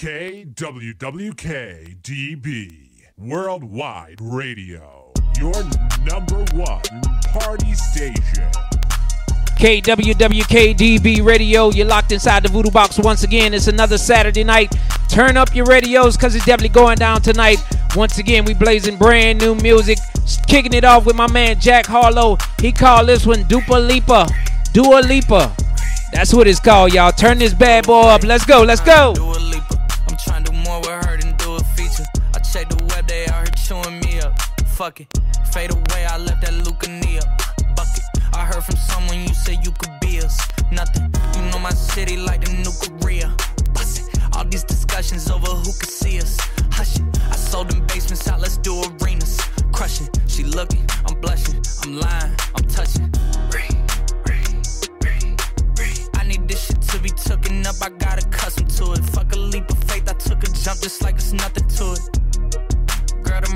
KWWKDB Worldwide Radio, your number one party station. KWWKDB Radio. You're locked inside the Voodoo Box once again. It's another Saturday night. Turn up your radios because it's definitely going down tonight. Once again, we blazing brand new music. Kicking it off with my man Jack Harlow. He called this one Dupa Lipa. Dua Lipa. That's what it's called, y'all. Turn this bad boy up. Let's go. Let's go. Fuck it. Fade away, I left that Luka up. I heard from someone you said you could be us. Nothing. You know my city like the new Korea. Bust it. All these discussions over who could see us. Hush it. I sold them basements out, let's do arenas. Crushing. She looking, I'm blushing. I'm lying, I'm touching. I need this shit to be tooken up, I got accustomed to it. Fuck a leap of faith, I took a jump just like it's nothing to it.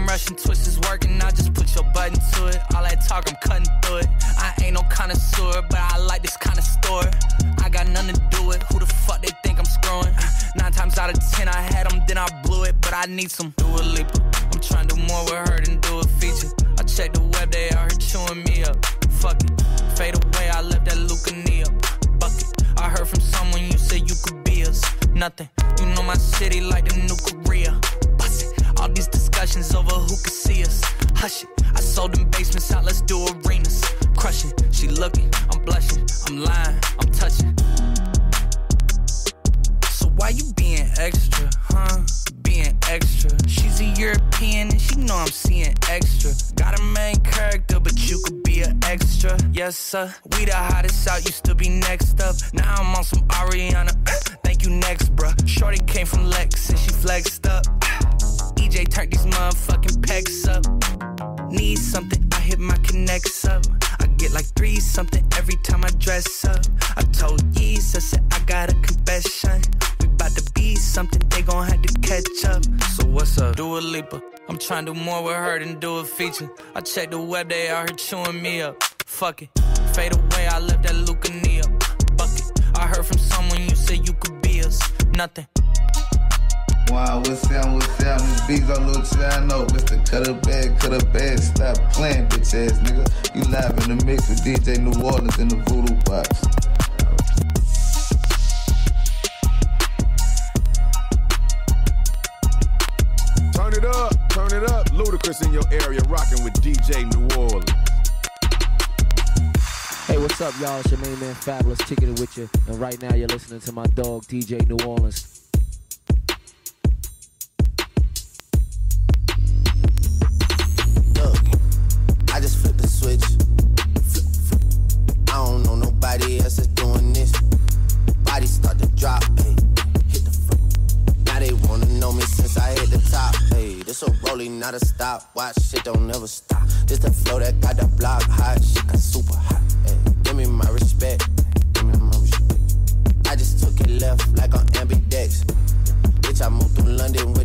Them Russian twists is working. I just put your button to it. All that talk, I'm cutting through it. I ain't no connoisseur, but I like this kind of store. I got nothing to do with who the fuck they think I'm screwing. Nine times out of ten, I had them, then I blew it. But I need some Dua Lipa. I'm trying to do more with her than do a feature. I check the web, they here chewing me up. Fuck it. Fade away, I left that Luka up. Bucket. I heard from someone you said you could be us. Nothing. You know my city like the new Korea. All these discussions over who could see us. Hush it. I sold them basements out, let's do arenas. Crushing. She looking, I'm blushing. I'm lying, I'm touching. So why you being extra, huh? Being extra. She's a European and she know I'm seeing extra. Got a main character, but you could be an extra. Yes, sir. We the hottest out, used to be next up. Now I'm on some Ariana. Thank you, next, bruh. Shorty came from Lex and she flexed up. EJ turned these motherfucking pecs up. Need something, I hit my connects up. I get like three something every time I dress up. I told I said I got a confession. We bout to be something, they gon' have to catch up. So what's up? Dua Lipa. I'm trying to do more with her than do a feature. I check the web, they out here chewing me up. Fuck it. Fade away, I left that Luka up. Bucket. I heard from someone you said you could be us. Nothing. Wow, what's up, what's up? This beats on Luciano. Mr. Cut a bag, cut a bag. Stop playing, bitch ass nigga. You live in the mix with DJ New Orleans in the Voodoo Box. Turn it up, turn it up. Ludacris in your area, rocking with DJ New Orleans. Hey, what's up, y'all? It's your main man Fabolous, kicking it with you. And right now, you're listening to my dog, DJ New Orleans. Nobody else is doing this. Body start to drop, hey, hit the floor. Now they wanna know me since I hit the top, hey. This a rolling, not a stop. Watch shit don't never stop. This the flow that got the block hot, shit got super hot. Hey, give me my respect, give me my respect. I just took it left like on ambidex. Bitch, I moved through London with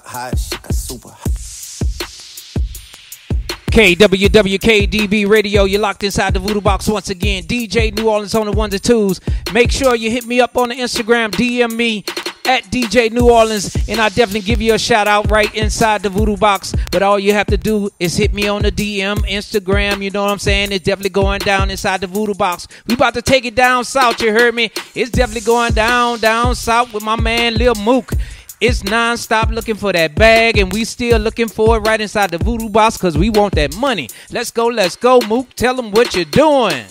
hot, shit got super hot. KWWKDB Radio, you're locked inside the Voodoo Box once again. DJ New Orleans on the ones and twos. Make sure you hit me up on the Instagram, DM me at DJ New Orleans, and I'll definitely give you a shout out right inside the Voodoo Box. But all you have to do is hit me on the DM, Instagram, you know what I'm saying? It's definitely going down inside the Voodoo Box. We about to take it down south, you heard me? It's definitely going down, down south with my man Lil Mook. It's non-stop looking for that bag, and we still looking for it right inside the voodoo box because we want that money. Let's go, let's go, Mook. Tell them what you're doing.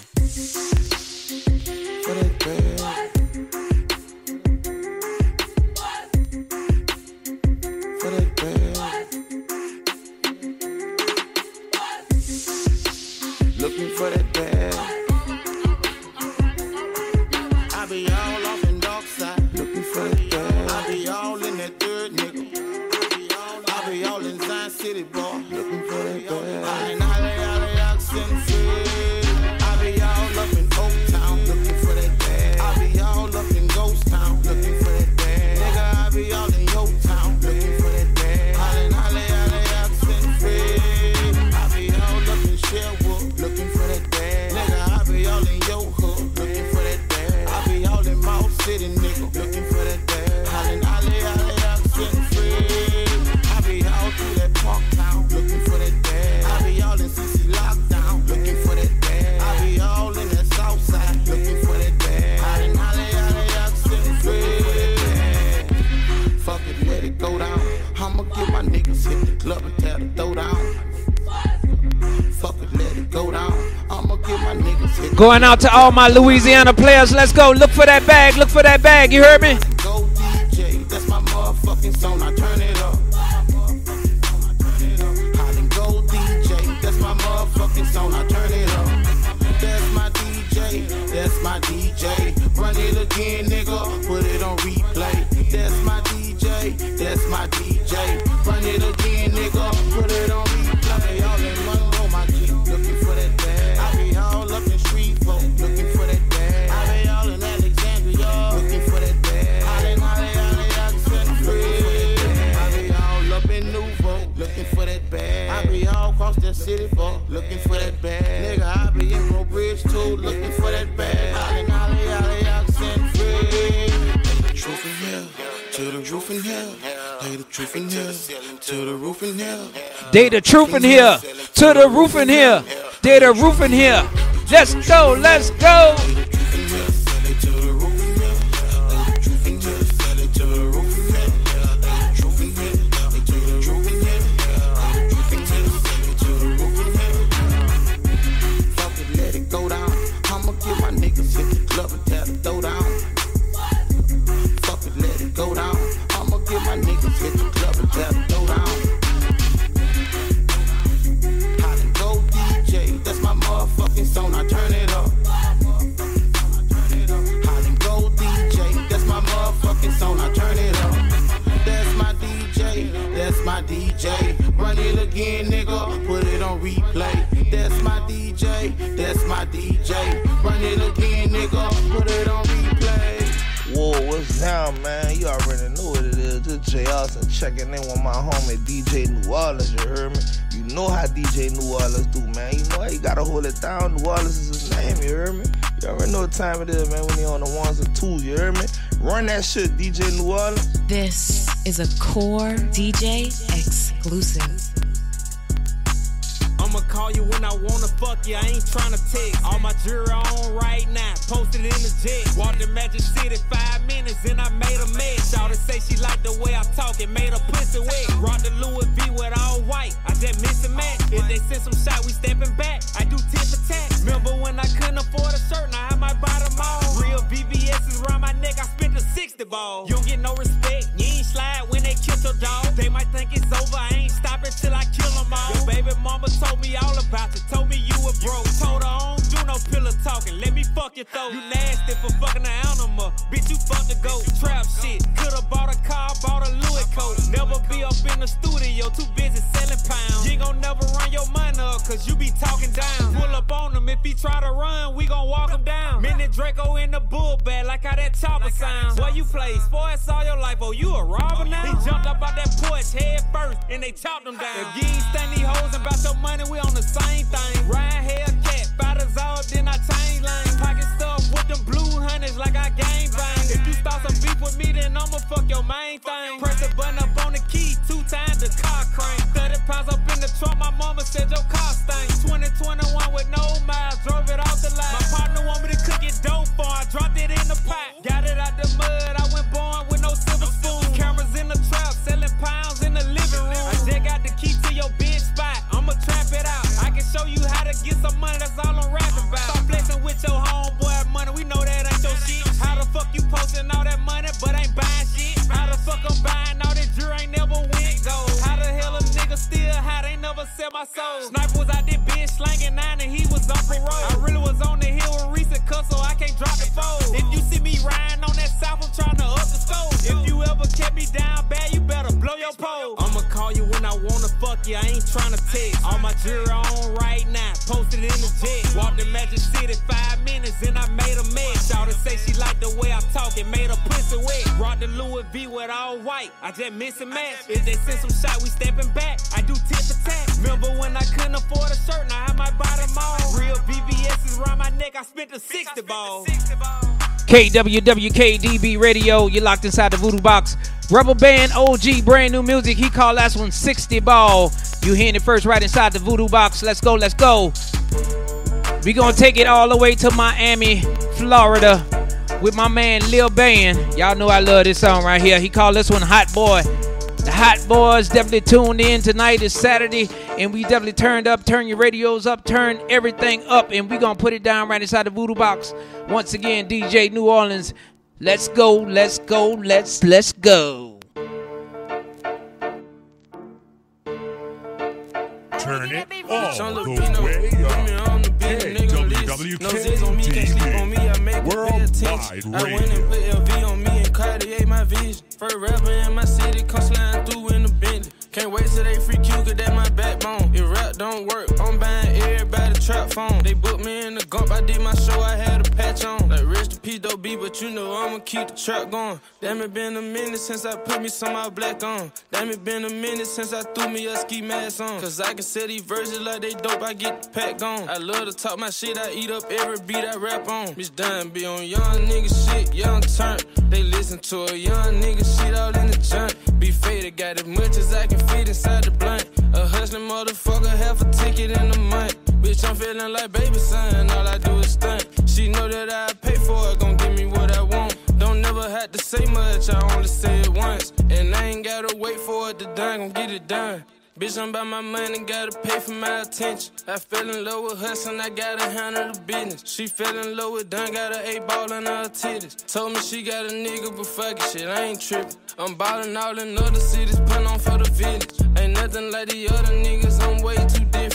Going out to all my Louisiana players. Let's go. Look for that bag. Look for that bag. You heard me? Go DJ, that's my motherfucking song. I turn it up. Go DJ, that's my motherfucking song. I turn it up. That's my DJ, that's my DJ. Run it again, nigga. Put it on replay. That's my DJ, that's my DJ. City for looking for that bag. Nigga, I be in Breaux Bridge too. Looking for that bag. Holly, holly, holly, free. Truth in here, to the roof in here. Lay the truth in here, to the roof in here. They the truth in here. To the roof here. They the roof in here. Let's go. Let's go. DJ, that's my DJ. Run it again, nigga. Put it on replay. Whoa, what's down, man? You already know what it is. This J. Austin checking in with my homie DJ New Orleans, you heard me? You know how DJ New Orleans do, man. You know how he gotta hold it down. New Orleans is his name, you heard me? You already know what time it is, man, when he on the ones and twos, you heard me? Run that shit, DJ New Orleans. This is a core DJ exclusive. Call you when I wanna fuck you. I ain't tryna text. All my jewelry on right now. Posted in the jet. Walked in Magic City five minutes and I made a mess. Shawty say she like the way I talk and made her pussy wet. Rock the Louis V with all white. I just miss a match. If they send some shot, we stepping back. I do tip tat. Remember when I couldn't afford a shirt? Now I might buy them all. Real VVS is around my neck. I spent the 60 ball. You don't get no respect. You ain't slide when they kill your dog. They might think it's over. I told me all about you. Told me you were broke. Told her I don't do no pillow talking. Let me fuck your throat. You nasty for fucking an animal. Bitch, you fucked the goat. Trap shit. Coulda bought a car, bought a Louis coat. Never be up in the studio, too busy selling pounds. You ain't gon' never run your money cause you be talking down. Pull up on him, if he try to run, we gon' walk him down. Minute Draco in the bull bag, like how that chopper sound. Where you play sports all your life, oh, you a robber now? He jumped up out that porch head first, and they chopped him down. If you ain't stand these hoes and about your money, we on the same thing. Ryan Hellcat, fighters all, then I change lanes. Pocket stuff with them blue hunters like I game bang. If you start some beef with me, then I'ma fuck your main thing. Press the button up on the key, two times the car crank. 30 pounds up in the trunk, my mama said your car stank. 2021 with no miles, drove it off the line. My partner want me to cook it dope for, I dropped it in the pot. Got it out the mud, KWWKDB Radio, you're locked inside the Voodoo Box. Rebel Band OG, brand new music. He called last one 60 Ball. You hearing it first right inside the Voodoo Box. Let's go, let's go. We gonna take it all the way to Miami, Florida with my man Lil Band. Y'all know I love this song right here. He called this one Hot Boy. The Hot Boys definitely tuned in tonight. It's Saturday, and we definitely turned up. Turn your radios up, turn everything up, and we gonna put it down right inside the Voodoo Box. Once again, DJ New Orleans. Let's go, let's go, let's let's go. Turn it all the way up. KWWK Worldwide I went and put LV on me and Cartier my vision. First rapper in my city, come sliding through in the Bentley. Can't wait till they free Q, cause that my backbone. If rap don't work, I'm buying everybody trap phone. They booked me in the gump, I did my show, I had a patch on. Like rest in peace, though, B, but you know I'ma keep the trap going. Damn, it been a minute since I put me some out black on. Damn, it been a minute since I threw me a ski mask on. Cause I can say these verses like they dope, I get the pack on. I love to talk my shit, I eat up every beat I rap on. Bitch, done be on young nigga shit, young turn. They listen to a young nigga shit all in the junk. Be faded, got as much as I can fit inside the blunt. A hustling motherfucker, half a ticket in a month. Bitch, I'm feeling like baby son, all I do is stunt. She know that I pay for it, gon' give me what I want. Don't never have to say much, I only say it once. And I ain't gotta wait for it to done, gon' get it done. Bitch, I'm about my money, gotta pay for my attention. I fell in love with hustling, I gotta handle the business. She fell in love with done, got a eight ball in her titties. Told me she got a nigga, but fuck it, shit, I ain't trippin'. I'm ballin' all in other cities, put on for the village. Ain't nothing like the other niggas, I'm way too different.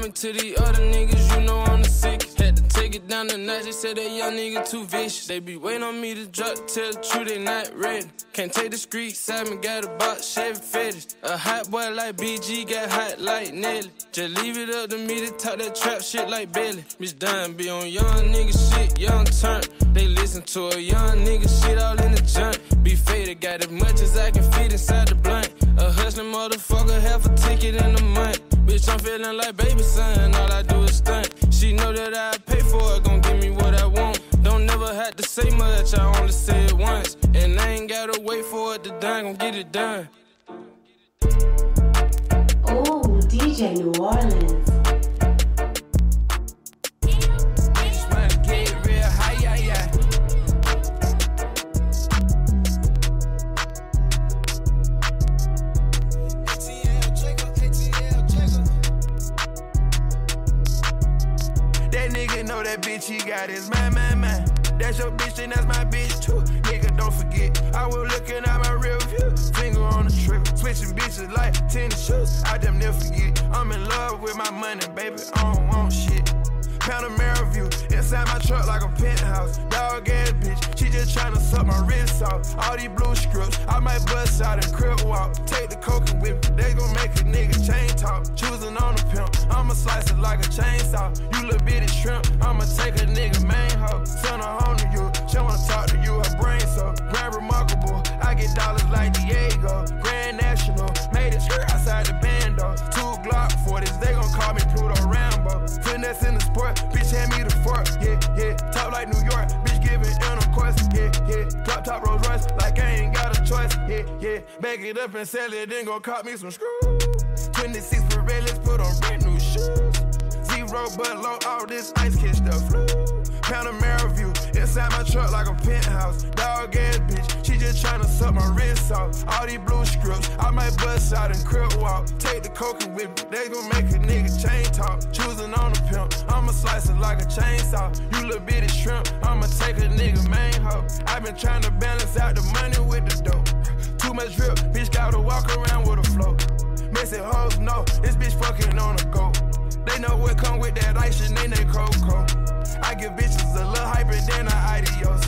To the other niggas, you know I'm the sickest. Had to take it down the notch, they said that young nigga too vicious. They be waiting on me to drop, tell the truth, they not ready. Can't take the street me got a box, Chevy fetish. A hot boy like BG got hot like Nelly. Just leave it up to me to talk that trap shit like Billy. Miss done be on young nigga shit, young turn. They listen to a young nigga shit all in the junk. Be faded, got as much as I can fit inside the blunt. A hustling motherfucker, half a ticket in a month. Bitch, I'm feeling like baby son, all I do is stunt. She know that I pay for it, gon' give me what I want. Don't never have to say much, I only say it once. And I ain't gotta wait for it to done, gon' get it done. Oh, DJ New Orleans. All blue and sell it. Then gon' cop me some screws. 26 Pirellis. Put on brand new shoes. Zero but low. All this ice catch the flu. Panamera view. Inside my truck like a penthouse. Dog ass bitch. She just tryna suck my wrist off. All these blue scripts. I might bust out and crib walk. Take the coke whip it. They gon' make a nigga chain talk. Choosing on a pimp. I'ma slice it like a chainsaw. You little bitty shrimp. I'ma take a nigga main hoe. i been trying to balance out the money with the dope. Too much drip. Bitch gotta walk around with a flow. Messy hoes know. This bitch fucking on a go. They know what come with that ice and then they cocoa. I give bitches a little hyper than an adios.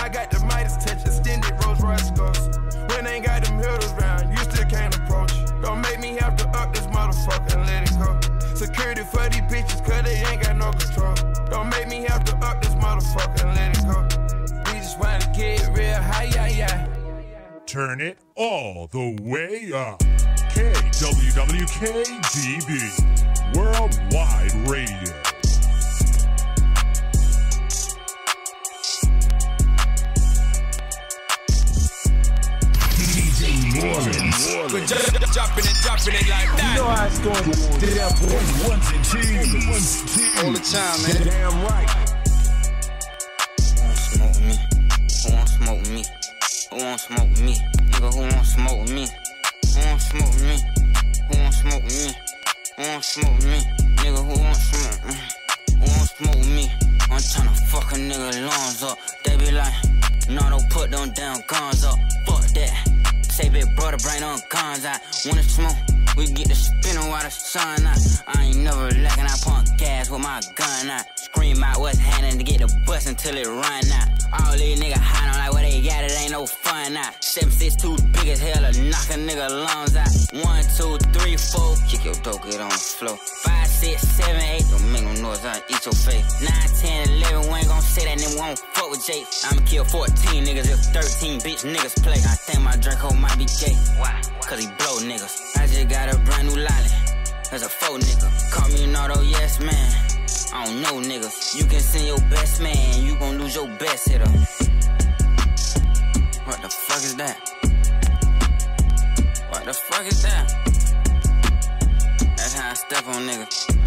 I got the Midas touch, extended Rolls Royce ghost. When ain't got them hitters round, you still can't approach. Don't make me have to up this motherfucker and let it go. Security for these bitches, cause they ain't got no control. Don't make me have to up this motherfucker and let it go. We just wanna get real high, yeah, yeah. Turn it all the way up. KWWKDB Worldwide Radio. DJ Orleans. We're dropping it, dropping it like that. You know how it's going. Damn boy, ones and twos. All the time, man. Damn right. Who want smoke me? Nigga, who want smoke me? Who want smoke me? Who want smoke me? Who want smoke me? Nigga, who want smoke? Mm. Who want smoke me? I'm tryna fuck a nigga lungs up. They be like, no, don't put them damn guns up. Fuck that. Say big brother, brain on guns out. Wanna smoke? We get the spinning while the sun out. I ain't never lacking, I pump gas with my gun out. Scream out what's happening to get the bus until it run out. All these niggas hiding like what they got, it ain't no fun out. Seven six two big as hell to knock a nigga lungs out. One, two, three, four, kick your dope, get on the floor. Five, six, seven, eight, don't make no noise, I eat your face. Nine, ten, eleven, we ain't gon' say that, we won't fuck with Jake. I'ma kill 14 niggas if 13 bitch niggas play. I think my drink Draco might be gay. Why? Cause he blow niggas. I just That's a faux nigga. Call me an auto yes man. I don't know niggas. You can send your best man, you gon' lose your best hitter. What the fuck is that? What the fuck is that? That's how I step on niggas.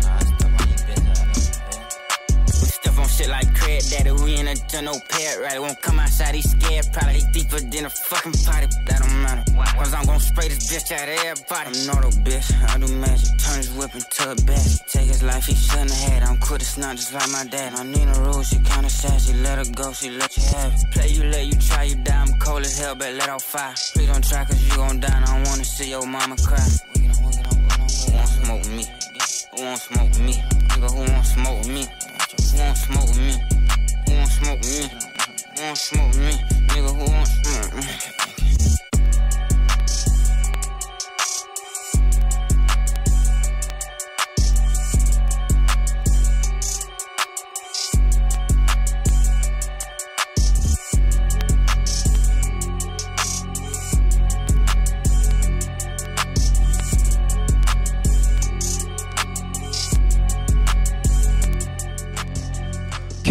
Shit like Craig Daddy. We in a general pet rally. Won't come outside, he scared. Probably deeper than a fucking potty. That don't matter. Cause I'm gon' spray this bitch out of everybody. I'm not a bitch. I do magic. Turn his whip into a bat. Take his life, he shouldn't have had. I'm quick, it's not just like my dad. I need a rule, she kinda sassy. Let her go, she let you have it. Play you, let you try, you die. I'm cold as hell, but let off fire. Please don't try, cause you gon' die. and I don't wanna see your mama cry. Who want smoke with me? Who want smoke with me? Nigga, who want smoke with me? Who want smoke with me? Who want smoke with me? Who want smoke with me? Nigga, who want smoke with me?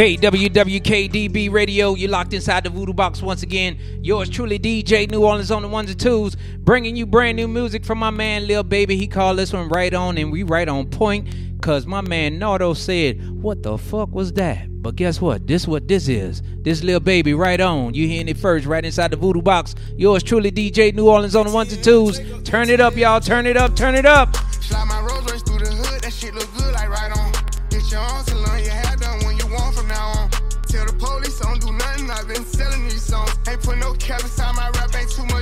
KWWKDB Radio, you're locked inside the Voodoo Box once again. Yours truly, DJ New Orleans on the ones and twos, bringing you brand new music from my man Lil Baby. He called this one right on, and we right on point, cause my man Nardo said, "What the fuck was that?" But guess what? This what this is. This Lil Baby right on. You hearing it first, right inside the Voodoo Box. Yours truly, DJ New Orleans on the ones and twos. Turn it up, y'all. Turn it up. Turn it up. Put no cap inside my rap, ain't too much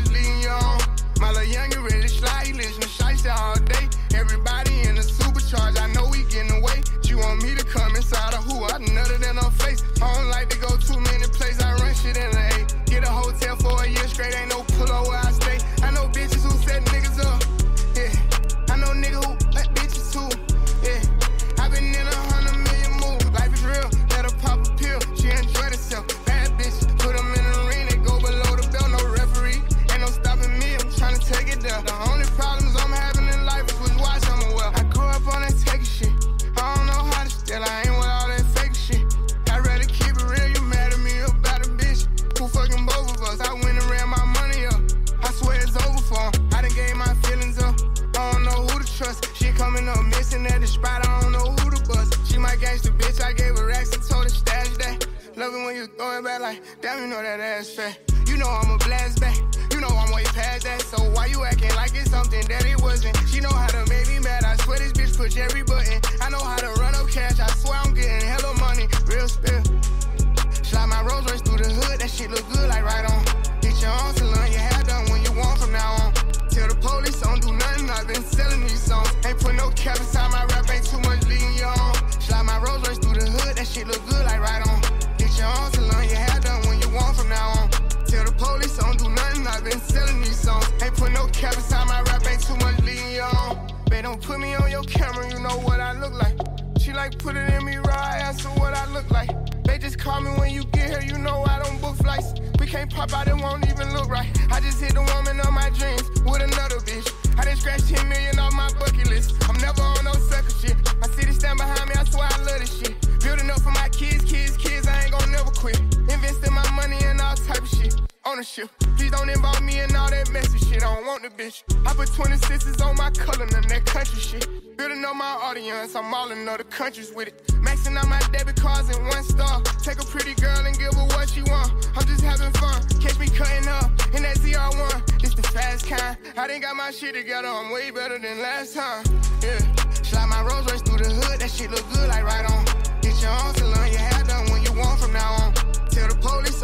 songs. Ain't put no cap inside my rap. Ain't too much leading on. Don't put me on your camera. You know what I look like. She like put it in me raw. Answer what I look like. They just call me when you get here. You know I don't book flights. We can't pop out. It won't even look right. I just hit the woman of my dreams with another bitch. I done scratched 10 million off my bucket list. I'm never on no sucker shit. My city stand behind me. I swear I love this shit. Building up for my kids, kids, kids. I ain't gonna never quit. Investing my money in all type of shit. Ownership. Please don't involve me in all that messy shit. I don't want the bitch. I put 26s on my color, none that country shit. Building up my audience, I'm all in other countries with it. Maxing out my debit cards in one star. Take a pretty girl and give her what she want. I'm just having fun. Catch me cutting up in that ZR1. This the fast kind. I didn't got my shit together. I'm way better than last time. Yeah. Slide my Rolls Royce through the hood. That shit look good like right on. Get your own salon. Your hair done when you want from now on. Tell the police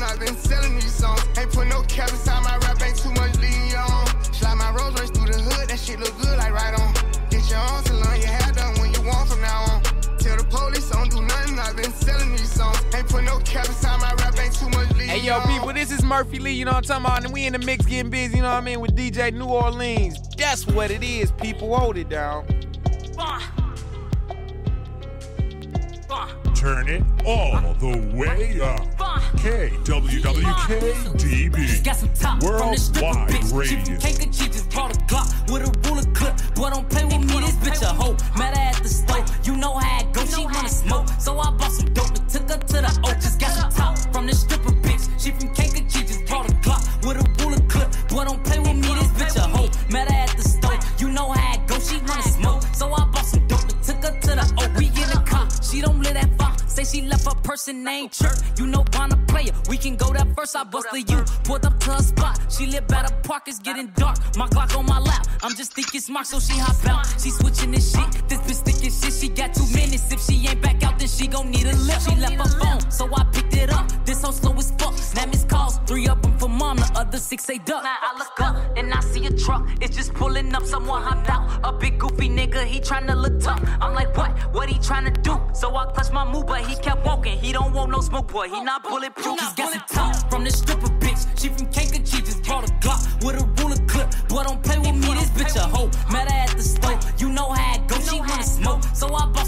don't do nothing. I've been selling these songs. Ain't put no cap inside my rap. Ain't too much leading you on. Slide my Rolls Royce through the hood. That shit look good like right on. Get your own salon. Your hair done when you want from now on. Tell the police I don't do nothing. I've been selling these songs. Ain't put no cap inside my rap. Ain't too much leading Hey yo, people, this is Murphy Lee, you know what I'm talking about? And we in the mix getting busy, you know what I mean, with DJ New Orleans. That's what it is, people. Hold it down. Turn it all the way up. KWWKDB. Got some top from the stripper Worldwide bitch. She from Radio. Kankakee, just brought a Glock with a ruler clip. Boy, don't play with me, this bitch a hoe. Met her at the store, you know how it go. She wanna smoke, so I bought some dope and took her to the O. Just got some top from the stripper bitch. She from Kankakee, person Chirp. You know, wanna player. We can go that first. I busted you. Pulled up to her spot. She live by the park. It's getting dark. My Glock on my lap. I'm just thinking smart, so she hop out. She switching this shit. This bitch thinking shit. She got two minutes. If she ain't back out, then she gon' need a lift. She left her phone, so I picked it up. This hoe slow as fuck. Now miss calls. Three of them for mom. The other six say duck. Now I look up and I see a truck. It's just pulling up. Someone hopped out. A big goofy nigga. He tryna look tough. I'm like, what? What he tryna do? So I clutch my move, but he kept walking. He don't want no smoke, boy. He not bulletproof. He's got some top from the stripper bitch. She from Kankakee, she just brought a Glock with a ruler clip. Boy, don't play with me. This bitch a hoe. Met her at the store. You know how it go. She wanna smoke, so I bought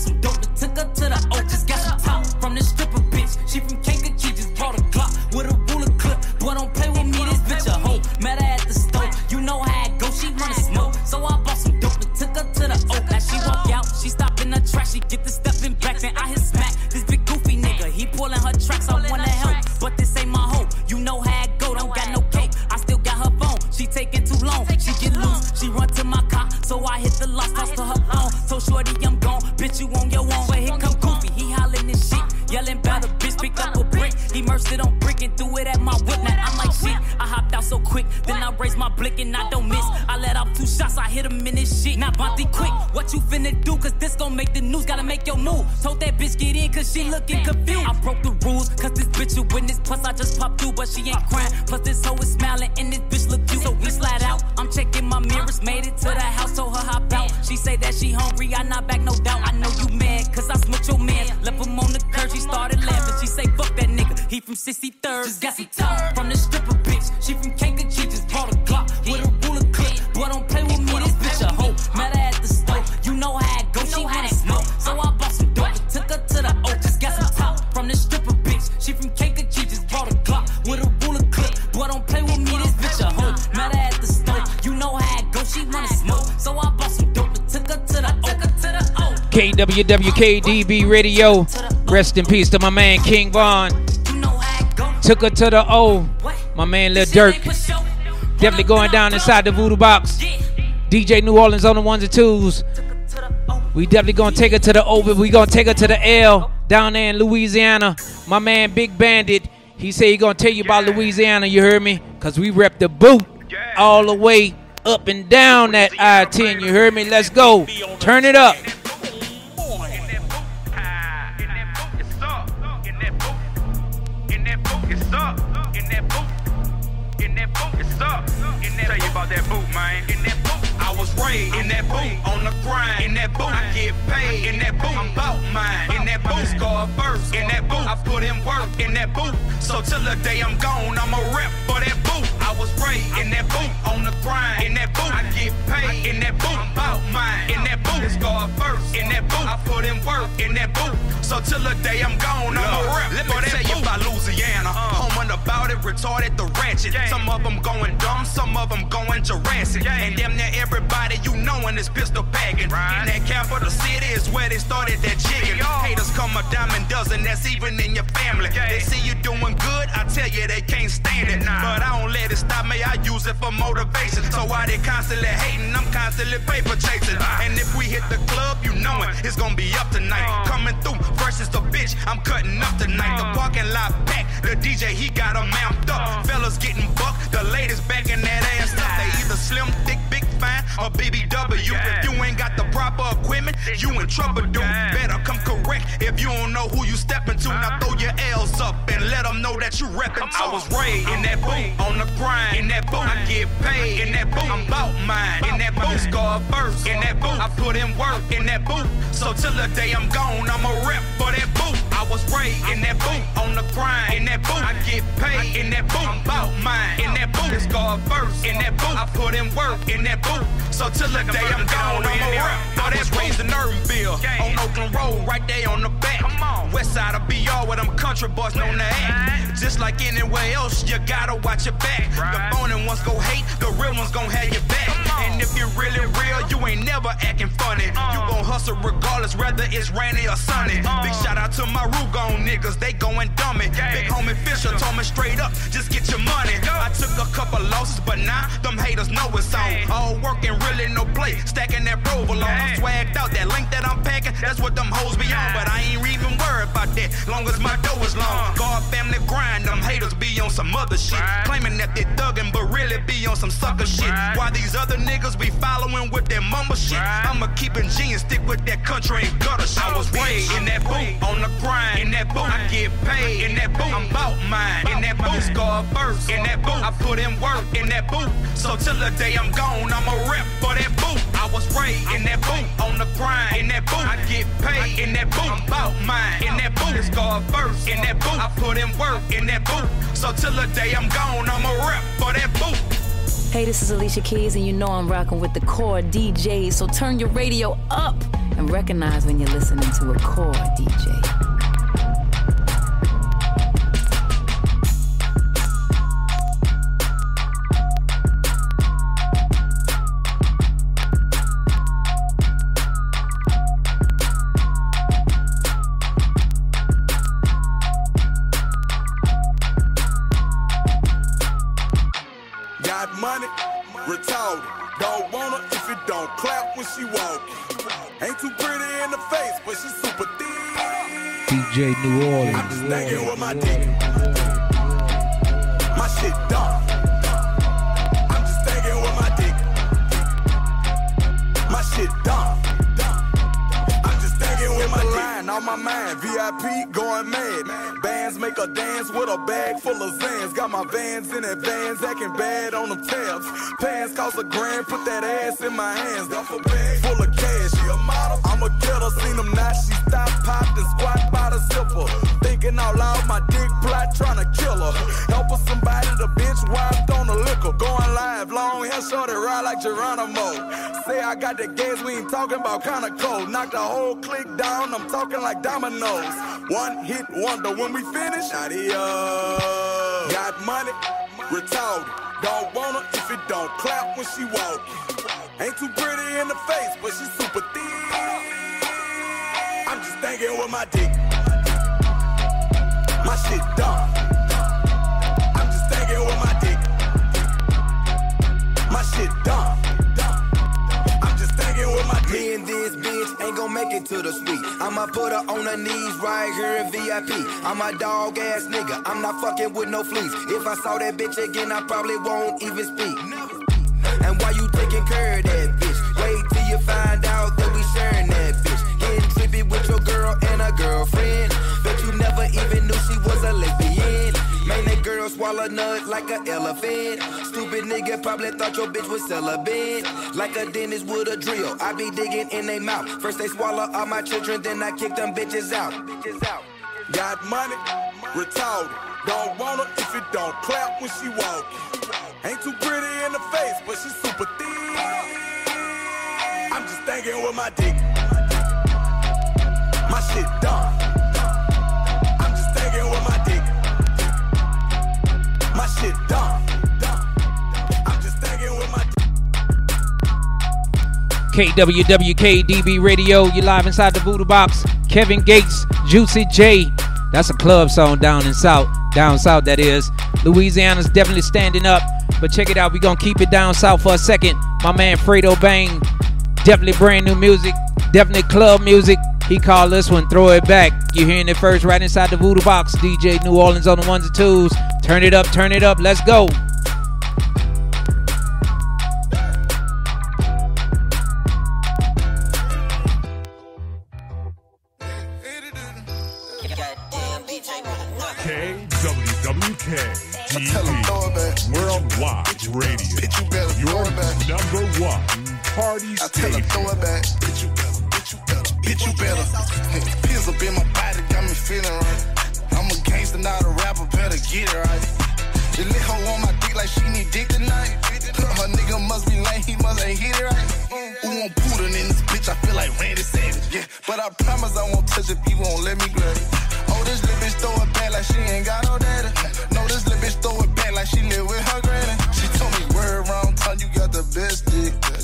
then I raise my blick and I don't miss. I let off two shots, I hit him in this shit. Now Bonte quick, what you finna do? Cause this gon' make the news, gotta make your move. Told that bitch get in, cause she looking confused. I broke the rules, cause this bitch a witness. Plus I just popped through, but she ain't crying. Plus this hoe is smiling and this bitch look cute. So we slide out, I'm checking my mirrors, made it to the house, told her hop out. She say that she hungry, I not back, no doubt. I know you mad, cause I smoked your man. Left him on the curb, she started laughing. She say, fuck that nigga, he from 63rd. Just got some top from the stripper bitch. She from Kankakee, O. KWWKDB Radio. Rest in peace to my man King Von. Took her to the O. My man Lil Durk. Definitely going down inside the voodoo box. DJ New Orleans on the ones and twos. We definitely gonna take her to the O, but we gonna take her to the L. down there in Louisiana. My man Big Bandit, he said he gonna tell you about Louisiana. You heard me? Cause we rep the boot all the way up and down that I-10. You heard me? Let's go. Turn it up. Tell you about that boot, man. In that boot, I was raised in that boot, on the grind. In that boot, I get paid. In that boot, I'm bout mine. In that boot, score first. In that boot, I put in work. In that boot, so till the day I'm gone, I'm a rep for that boot. I was raised in that boot, on the grind. In that boot, I get paid. In that boot, I'm bout mine. In that boot, score first. In that boot, I put in work. In that boot, so till the day I'm gone, I'm a rep Let me retarded the ratchet. Some of them going dumb, some of them going Jurassic. And damn near everybody you knowin' is pistol packing. In that capital city is where they started that chicken. Haters come a dime a dozen, that's even in your family. They see you doing good, I tell you they can't stand it. But I don't let it stop me, I use it for motivation. So while they constantly hating, I'm constantly paper chasing. And if we hit the club, you know it, it's gonna be up tonight. Uh. Coming through versus the bitch, I'm cutting up tonight. The uh. parking lot packed, the DJ he got 'em amped up. Uh. Fellas getting bucked, the ladies backing that ass up. They either slim, thick, big, fine, or BBW. If you ain't got the proper equipment, you in trouble, dude. Better come correct if you don't know who you stepping to. Now throw your L's up and let them know that you reppin'. I was raised in that boot, on the grind. In that boot, I get paid. In that boot, I'm bout mine. In that boot, score first. In that boot, I put in work. In that boot, so till the day I'm gone, I'ma rep for that boot. Was raised in that boot, on the grind. In that boot, I get paid. In that boot, I'm bout mine. In that boot, score first. In that boot, I put in work. In that boot, so till the day I'm gone, I'm a rep for that raised in Irvingville, on Oakland Road, right there on the back. West side of BR, where them country boys known to act. Just like anywhere else, you gotta watch your back. The phony ones go hate, the real ones gon' have your back. And if you're really real, you ain't never acting funny. You gon' hustle regardless, whether it's rainy or sunny. Big shout out to my Rugon niggas, they going dummy. Big homie Fisher told me straight up, just get your money. I took a couple losses, but now them haters know it's on. All work and really no play, stacking that provolone. I'm swagged out, that link that I'm packing, that's what them hoes be on. But I ain't even worried about that, long as my dough is long. Uh. God family grind, them haters be on some other shit. Claiming that they thuggin', but really be on some sucker shit. Why these other niggas be following with that mumble shit, I'ma keep G and stick with that country and gutter shit. I was way in that boot, on the grind. In that boot, I get paid. In that boot, I'm bout mine. In that boot, score first. In that boot, I put in work. In that boot, so till the day I'm gone, I'ma rep for that boot. Was raised in that boot, on the grind. In that boot, I get paid. In that boot, mine. In that boot, score first. In that boot, I put in work. In that boot, so till the day I'm gone, I'm a rep for that boot. Hey, this is Alicia Keys, and you know I'm rocking with the core DJs. So turn your radio up and recognize when you're listening to a core DJ. Vans in advance, acting bad on them tabs. Pants cost a grand, put that ass in my hands. Duffel bag full of cash. She a model. I'm a killer, seen them not. She stop, popped, and squat Geronimo. Say I got the gas, we ain't talking about kinda cold. Knock the whole clique down, I'm talking like dominoes. One hit wonder when we finish, adios. Got money, retarded. Don't want her if it don't clap when she walk. Ain't too pretty in the face, but she super thick. I'm just thinking with my dick. My shit dumb. Gon' make it to the suite. I'ma put her on her knees right here in VIP. I'm a dog ass nigga, I'm not fucking with no fleas. If I saw that bitch again, I probably won't even speak. And why you taking care of that bitch? Wait till you find out that we sharing that bitch. Getting trippy with your girl and a girlfriend. Bet you never even knew she was a lesbian. Nut like an elephant. Stupid nigga probably thought your bitch was celibate. Like a dentist with a drill. I be digging in they mouth. First they swallow all my children, then I kick them bitches out. Got money, retarded. Don't want her if it don't clap when she walk. Ain't too pretty in the face, but she super thick. I'm just thinking with my dick. My shit done. KWWKDB Radio, You're live inside the Voodoo Box. Kevin Gates, Juicy J. That's a club song down in South, down south that is. Louisiana's definitely standing up, but check it out. we gonna keep it down south for a second. My man Fredo Bang, definitely brand new music, definitely club music. He called this one Throw It Back. You're hearing it first right inside the Voodoo Box. DJ New Orleans on the ones and twos. Turn it up, turn it up, let's go. Radio. Your number one party I tell her throw it back. Bitch, you better. Bitch, you better. Bitch, you better. Hey, pills up in my body got me feeling right. I'm a gangster, not a rapper, better get it right. The lit hoe on my dick like she need dick tonight. Her nigga must be lame, he must ain't hit it right. Who want Buddha in this bitch? I feel like Randy Savage, yeah. But I promise I won't touch it, he won't let me grab it. Oh, this little bitch throw it back like she ain't got no daddy. No, this little bitch throw it back like she live with her granny.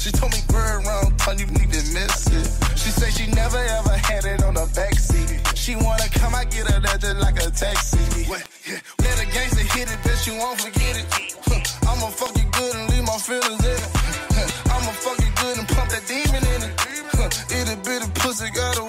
She told me word around you need to miss it. She said she never ever had it on the backseat. She wanna come, I get her there just like a taxi. What? Yeah. Let a gangster hit it, bitch, you won't forget it. I'ma fuck you good and leave my feelings in it. I'ma fuck you good and pump that demon in it. Itty bitty pussy got a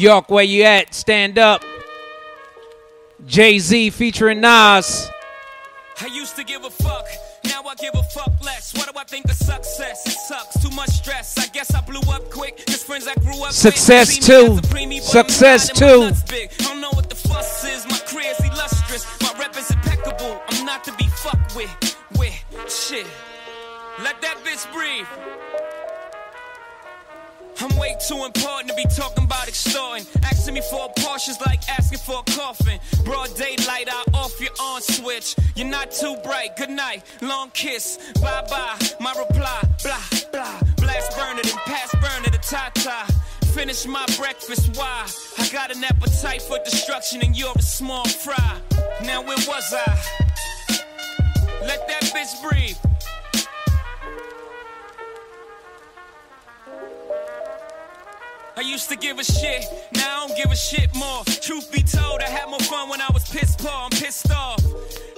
York, where you at? Stand up. Jay Z featuring Nas. I used to give a fuck, now I give a fuck less. What do I think of success? It sucks, too much stress. I guess I blew up quick. Cause friends I grew up Success with too. preemie, Success too. I don't know what the fuss is. My career's illustrious. My rep is impeccable. I'm not to be fucked with. With shit. Let that bitch breathe. I'm way too important to be talking about extorting. Asking me for a Porsche's like asking for a coffin. Broad daylight, I off your on switch. You're not too bright. Good night, long kiss, bye bye. My reply, blah blah. Blast burner, then pass burner to Tata. Finish my breakfast, why? I got an appetite for destruction and you're a small fry. Now where was I? Let that bitch breathe. I used to give a shit, now I don't give a shit more. Truth be told, I had more fun when I was pissed poor. I'm pissed off.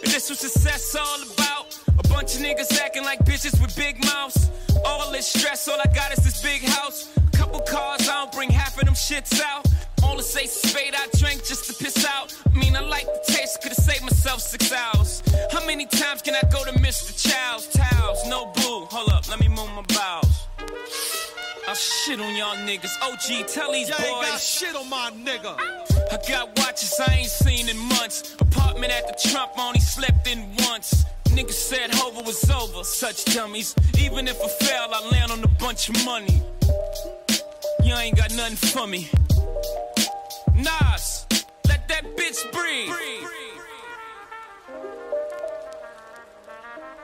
Is this what success all about? A bunch of niggas acting like bitches with big mouths. All this stress, all I got is this big house. Couple cars, I don't bring half of them shits out. All the say spade I drank just to piss out. I mean, I like the taste, could've saved myself six hours. How many times can I go to Mr. Chow's? Towels, no boo. Hold up, let me move my bowels. I shit on y'all niggas. OG, tell these Y'all boys. ain't got shit on my nigga. I got watches I ain't seen in months. Apartment at the Trump only slept in once. Niggas said Hova was over, such dummies. Even if I fail, I land on a bunch of money. You ain't got nothing for me. Nas, let that bitch breathe.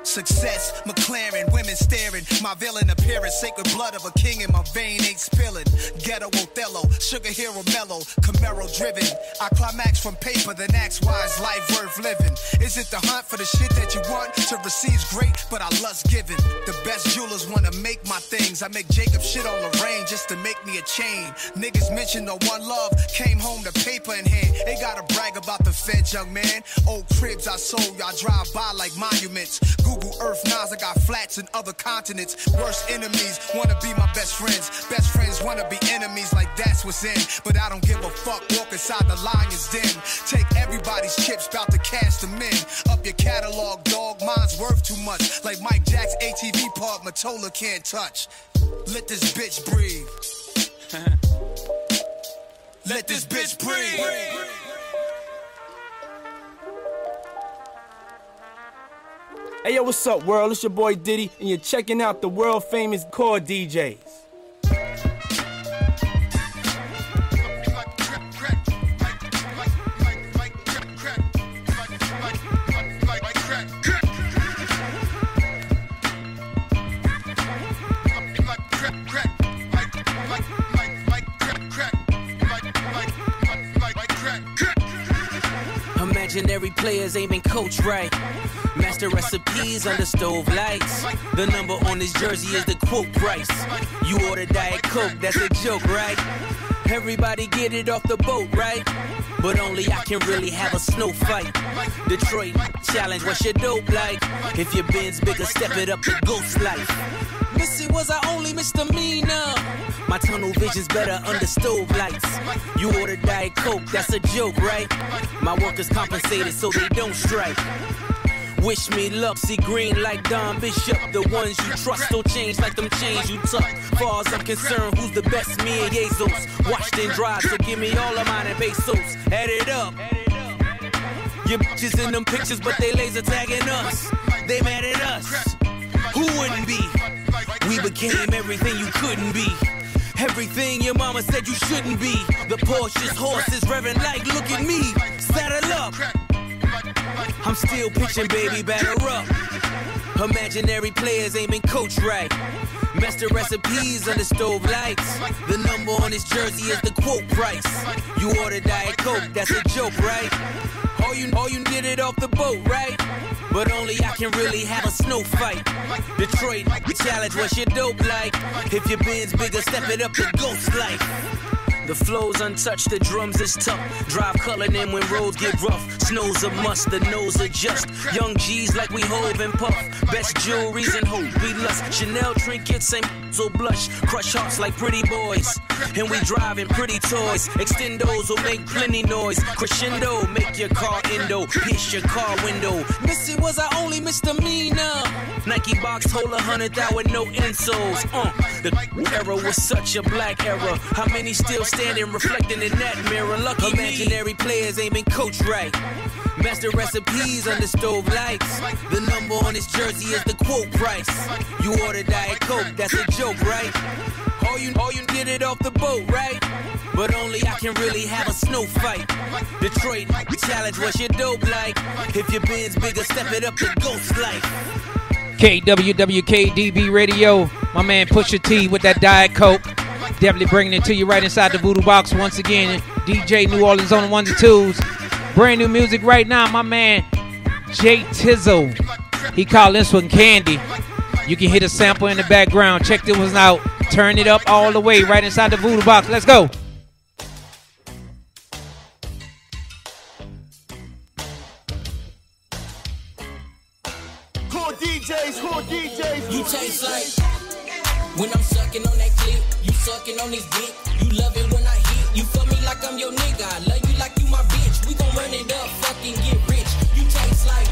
Success, McLaren, women staring. My villain appearance, sacred blood of a king in my vein ain't spilling. Ghetto Othello, sugar hero mellow, Camaro driven. I climax from paper, then ask why is life worth living? Is it the hunt for the shit that you want? To receive's great, but I lust giving. The best jewelers wanna make my things. I make Jacob shit on Lorraine just to make me a chain. Niggas mention the one love, came home to paper in hand. They gotta brag about the feds, young man. Old cribs I sold, y'all drive by like monuments. Google Earth Nas, I got flats in other continents. Worst enemies wanna be my best friends. Best friends wanna be enemies, like that's what's in. But I don't give a fuck, walk inside the lion's den. Take everybody's chips, bout to cast them in. Up your catalog, dog, mine's worth too much. Like Mike Jack's ATV part, Mottola can't touch. Let this bitch breathe. Let this bitch breathe. Hey yo, what's up, world? It's your boy Diddy, and you're checking out the world famous Core DJs. Imaginary players aiming coach right. Master recipes under stove lights. The number on his jersey is the quote price. You order Diet Coke, that's a joke, right? Everybody get it off the boat, right? But only I can really have a snow fight. Detroit challenge, what's your dope like? If your bin's bigger, step it up to ghost life. Missy was our only misdemeanor. My tunnel vision's better under stove lights. You order Diet Coke, that's a joke, right? My workers compensated so they don't strike. Wish me luck, see green like Don Bishop. The ones you trust don't change like them chains you tuck. Far as I'm concerned, who's the best? Me and Jesus. Washed and dried, so give me all of mine and pesos. Add it up. Your bitches in them pictures, but they laser tagging us. They mad at us. Who wouldn't be? We became everything you couldn't be. Everything your mama said you shouldn't be. The Porsche's horses revving like, look at me. Saddle up. I'm still pitching, baby, batter up. Imaginary players aiming coach right. Master recipes on the stove lights. The number on his jersey is the quote price. You order Diet Coke, that's a joke, right? All you, all you did it off the boat, right? But only I can really have a snow fight. Detroit, challenge, what's your dope like? If your bin's bigger, step it up to ghost life. The flow's untouched, the drums is tough. Drive coloring in when roads get rough. Snow's a must, the nose adjust. Young G's like we Hov and puff. Best jewelries and hope we lust. Chanel trinkets and so blush. Crush hearts like pretty boys. And we driving pretty toys. Extendos will make plenty noise. Crescendo, make your car endo. Pierce your car window. Missy was our only misdemeanor. Nike box hold a hundred out with no insoles. Uh, the era was such a black era. How many still standing reflecting in that mirror? Lucky Imaginary players aiming coach right. Master recipes under stove lights. The number on his jersey is the quote price. You order Diet Coke, that's a joke, right? All you, all you did it off the boat, right? But only I can really have a snow fight. Detroit, challenge, what's your dope like? If your bin's bigger, step it up to ghost life. KWWKDB Radio. My man Pusha T with that Diet Coke. Definitely bringing it to you right inside the Voodoo Box once again. DJ New Orleans on the ones and twos. Brand new music right now. My man Jay Tizzle. He called this one Candy. You can hit a sample in the background. Check this one out. Turn it up all the way right inside the Voodoo Box. Let's go. Core DJs, core DJs. You taste like when I'm sucking on that clip. You sucking on this dick. You love it when I hit. You fuck me like I'm your nigga. I love you like you my bitch. We gon' run it up, fucking get rich. You taste like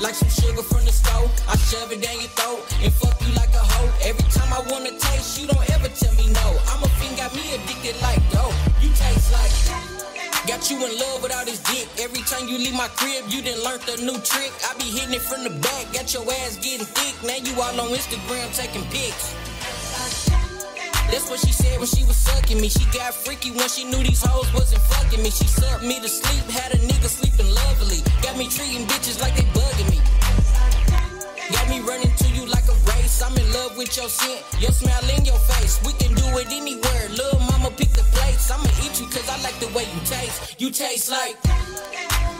Like some sugar from the stove, I shove it down your throat and fuck you like a hoe. Every time I wanna taste, you don't ever tell me no. I'm a fiend, got me addicted like dope. You taste like. Got you in love with all this dick. Every time you leave my crib, you done learned a new trick. I be hitting it from the back, got your ass getting thick. Now you all on Instagram taking pics. That's what she said when she was sucking me. She got freaky when she knew these hoes wasn't fucking me. She sucked me to sleep, had a nigga sleeping lovely. Got me treating bitches like they bugging me. Got me running to you like a race. I'm in love with your scent, your smile in your face. We can do it anywhere. Little mama pick the plates. I'ma eat you cause I like the way you taste. You taste like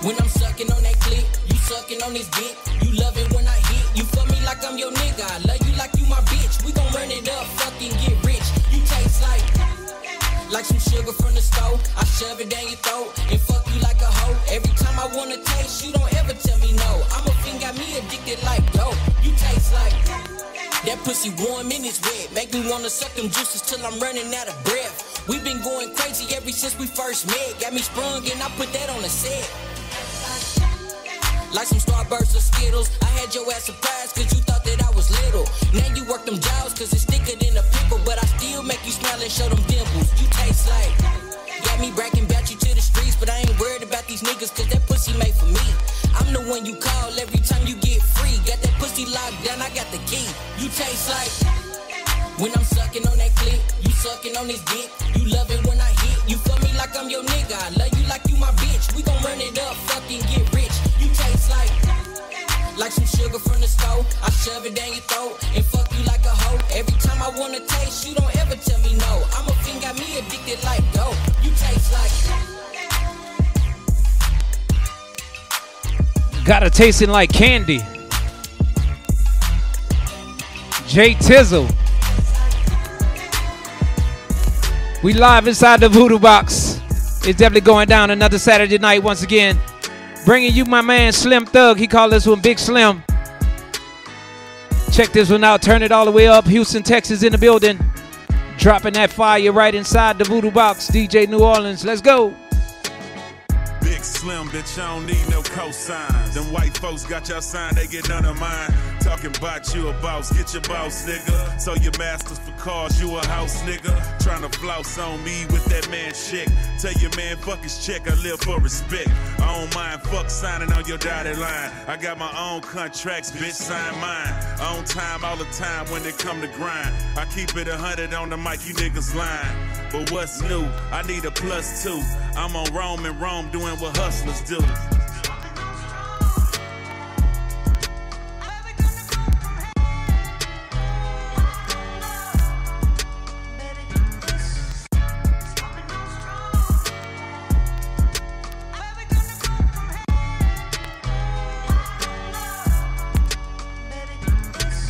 when I'm sucking on that clip. You sucking on this dick. You love it when I hit. You fuck me like I'm your nigga. I love you like you my bitch. We gon' run it up, fucking get rich. You taste like like some sugar from the stove. I shove it down your throat and fuck you like a hoe. Every time I wanna taste, you don't ever tell me no. I'm a fiend, got me addicted like dope. You taste like that pussy warm and it's wet. Make me wanna suck them juices till I'm running out of breath. We've been going crazy ever since we first met. Got me sprung and I put that on the set. Like some Starbursts or Skittles. I had your ass surprised cause you thought that I was little. Now you work them jaws cause it's thicker than a pickle. But I still make you smile and show them dimples. You taste like. Got me bragging about you to the streets, but I ain't worried about these niggas cause that pussy made for me. I'm the one you call every time you get free. Got that pussy locked down, I got the key. You taste like. When I'm sucking on that clip, you sucking on this dick. You love it when I. You fuck me like I'm your nigga. I love you like you my bitch. We gon' run it up, fucking get rich. You taste like like some sugar from the stove. I shove it down your throat and fuck you like a hoe. Every time I wanna taste, you don't ever tell me no. I'm a fiend, got me addicted like dope. You taste like. Got it tasting like candy. Jay Tizzle. We live inside the Voodoo Box. It's definitely going down another Saturday night once again. Bringing you my man Slim Thug. He called this one Big Slim. Check this one out. Turn it all the way up. Houston, Texas in the building. Dropping that fire right inside the Voodoo Box. DJ New Orleans. Let's go. Big Slim, bitch, I don't need no cosigns. Them white folks got your sign, they get none of mine. Talking about you a boss, get your boss, nigga. So your masters for cars, you a house, nigga. Trying to flouse on me with that man chick. Tell your man, fuck his check, I live for respect. I don't mind, fuck signing on your dotted line. I got my own contracts, bitch, sign mine. On time, all the time when they come to grind. I keep it a hundred on the mic, you niggas lying. But what's new? I need a plus two. I'm on Rome and Rome doing what hustlers do.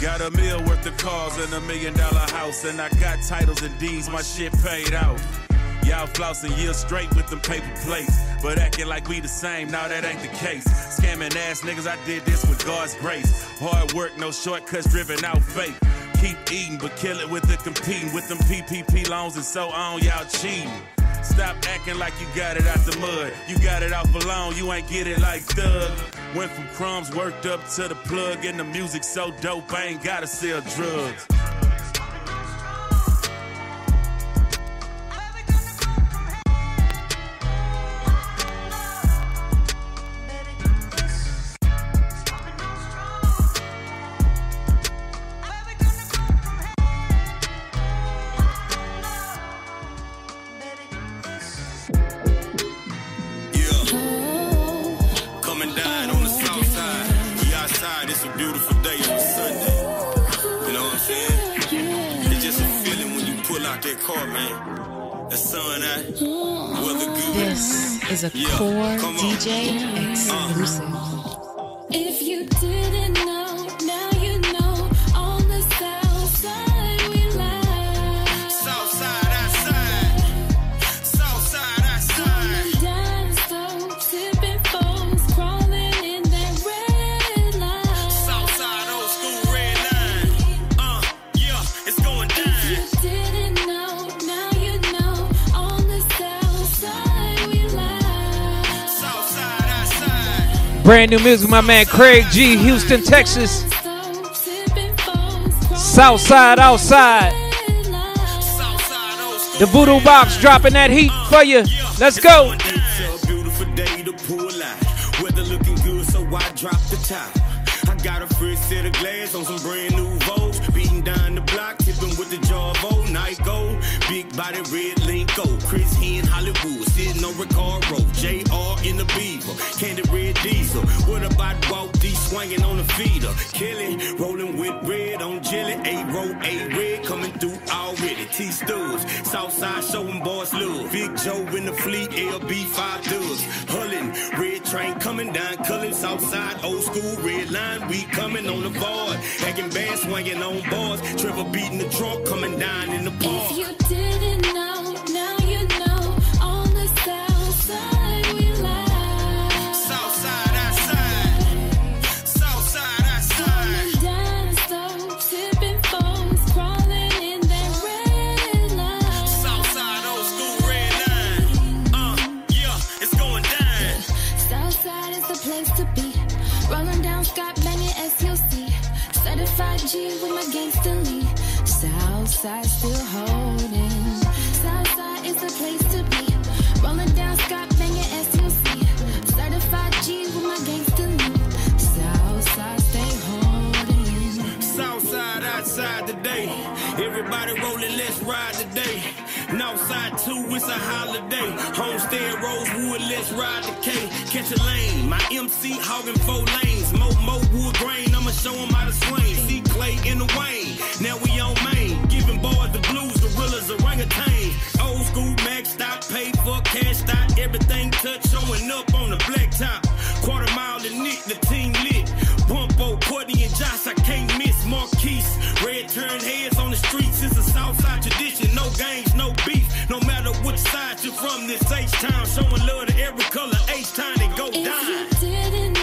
Got a meal worth of cars and a million dollar house, and I got titles and deeds, my shit paid out. Y'all flossing years straight with them paper plates, but acting like we the same, now that ain't the case. Scamming ass niggas, I did this with God's grace. Hard work, no shortcuts, driven out fake. Keep eating, but kill it with the competing with them PPP loans and so on, y'all cheating. Stop acting like you got it out the mud. You got it off alone, you ain't get it like Thug. Went from crumbs worked up to the plug, and the music so dope, I ain't gotta sell drugs. Core Brand new music, my man Craig G, Houston, Texas. Southside, outside. The Voodoo Box dropping that heat for you. Let's go. I got a fresh set of glass on some brand new Vogues. Beating down the block, tipping with the Jarvo. Night go, big body red On JR in the Beaver, candy red diesel. What about Walt D swinging on the feeder? Kelly rolling with red on jelly. A roll, A red coming through already. T Stubbs, Southside showing boys love. Big Joe in the fleet, LB five dubs. Hullin, red train coming down, Cullen Southside, old school red line. We coming on the board, acting band swinging on boards. Trevor beating the trunk, coming down in the park. If you didn't know, G with my gangster lead. Southside still holding. Southside is the place to be. Rolling down Scott banging SUC. Certified G with my gangster lead. Southside stay holding. Southside, outside today. Everybody rolling, let's ride today. Northside too, it's a holiday. Homestead, Rosewood, let's ride the K. Catch a lane, my MC hogging four lanes. Mo, mo, wood grain, I'ma show 'em how to swing. See Clay in the Wayne, now we on Main. Giving boys the blues, gorillas, orangutan. Old school maxed out, paid for, cashed out. Everything touch showing up on the blacktop. Quarter mile to Nick, the team lit. Bumpo, Courtney, and Josh, I. Marquise, red turn heads on the streets. It's a Southside tradition. No games, no beef. No matter which side you're from, this H-Town. Showing love to every color. H-Town and go down.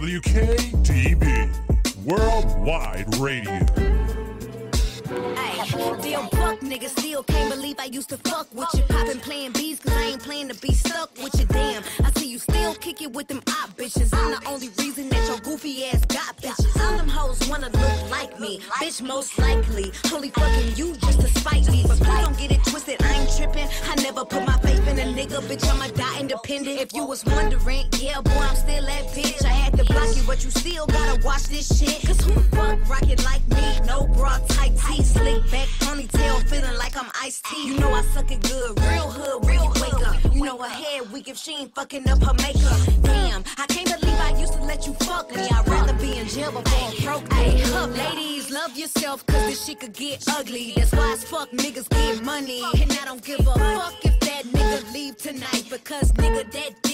TV. Worldwide Radio. Ay, Bill Buck nigga still can't believe I used to fuck with you. Poppin' playing bees cause I ain't playing to be stuck with you. Damn, I see you still kick it with them op bitches. I'm the only reason that your goofy ass got bitches. Some of them hoes wanna look like me. Bitch, most likely. Only fucking you just to spite me. But please don't get it twisted, I ain't trippin'. I never put my faith in a nigga, bitch. I'ma die independent. If you was wondering, yeah, boy, I'm still that bitch. But you still gotta watch this shit. Cause who fuck rock it like me? No bra, tight tee, slick back, ponytail, feeling like I'm iced tea. You know I suck it good, real hood you wake up. You know her head weak if she ain't fucking up her makeup. Damn, I can't believe I used to let you fuck me. I'd rather be in jail before a broke Hey, Up, ladies, love yourself, cause this shit could get ugly. That's why as fuck niggas get money. And I don't give a fuck if that nigga leave tonight, because nigga, that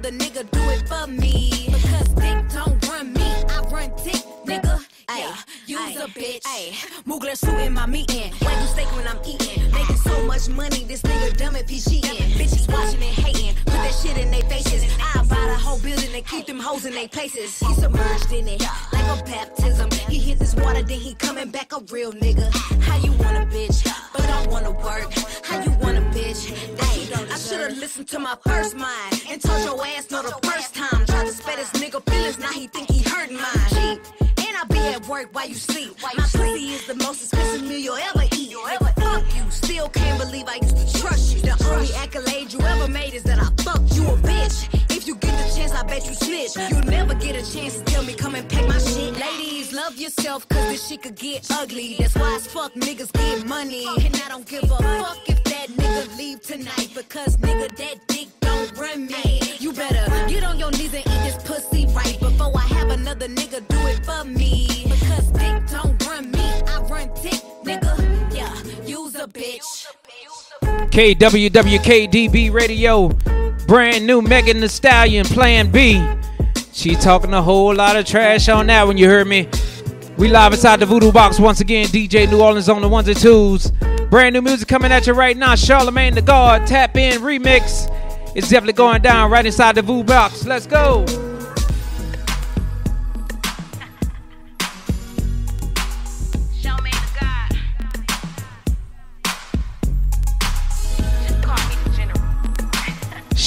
another nigga do it for me. Because dick don't run me, I run dick, nigga. Ay, use a bitch. Ay, Mugler suit in my meeting. Wagyu steak when I'm eating. Making so much money, this nigga dumb if he cheating. Bitches watching and hating. Put that shit in their faces. I buy the whole building and keep them hoes in their places. He submerged in it like a baptism. He hit this water, then he coming back a real nigga. How you want a bitch, but don't wanna work? How you want a bitch? Ay, I should've listened to my first mind and told your ass no the first time. Tried to spare this nigga feelings, now he think he hurting mine. Cheap. And I be at work while you sleep. My pussy is the most expensive meal you'll ever eat. Fuck you. Still can't believe I used to trust you. The only accolade you ever made is that I fucked you a bitch bet you snitch. You'll never get a chance to tell me, come and pack my shit. Ladies, love yourself, cause this shit could get ugly. That's why as fuck niggas get money. And I don't give a fuck if that nigga leave tonight, because nigga, that dick don't run me. You better get on your knees and eat this pussy right before I have another nigga do it for me. Because dick don't run me, I run dick, nigga. Yeah, use a bitch. KWWKDB Radio. Brand new Megan Thee Stallion, Plan B. She talking a whole lot of trash on that one, you heard me? We live inside the Voodoo Box once again. DJ New Orleans on the ones and twos. Brand new music coming at you right now. Charlemagne the God, Tap In Remix. It's definitely going down right inside the Voodoo Box. Let's go.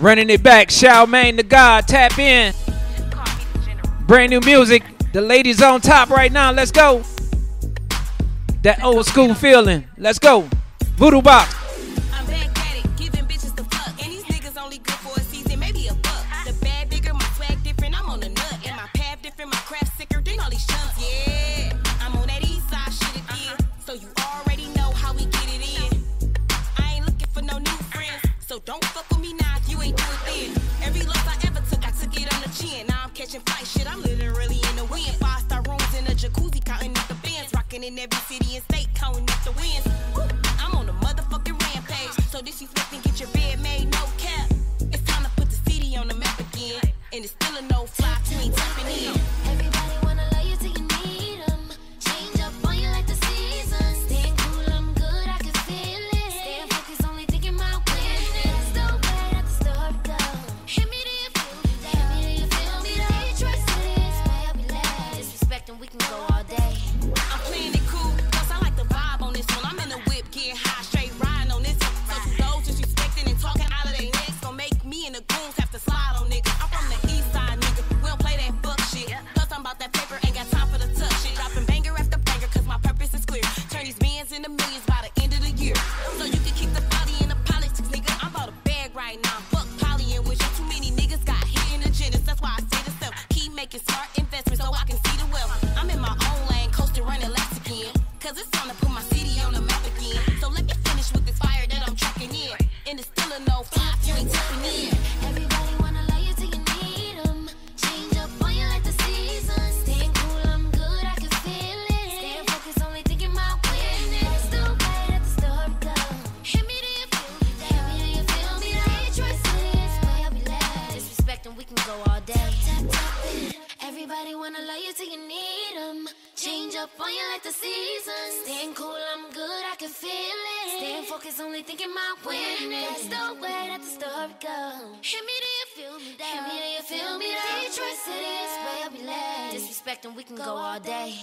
Running it back, Charlemagne the God, tap in. Brand new music. The ladies on top right now. Let's go. That old school feeling. Let's go. Voodoo box. in every city and state, counting up the wins. Detroit City is where we lay. Disrespect and we can go all day.